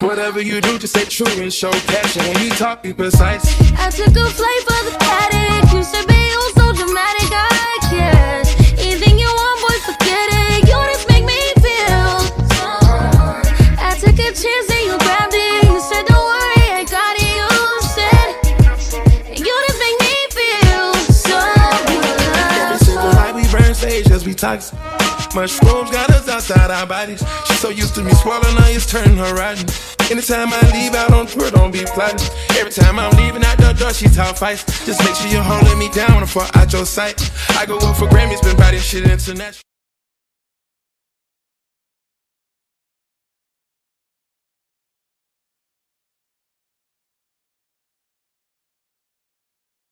Whatever you do, just stay true and show passion. When you talk, be precise. I took a flight for the paddock. Used to be oh so dramatic. I can't. Anything you want, boy, forget it. You just make me feel. I took a chance and you grabbed it. You said, Don't worry, I got it. You said, You just make me feel so good. Every single night we burn stage as we toxic. Mushrooms got us outside our bodies. She's so used to me swallowing, now it's turning her rotten. Anytime I leave out on tour, don't be plotting. Every time I'm leaving out the door, she talk fights. Just make sure you're holding me down before out your sight. I go up for Grammys, been by shit international.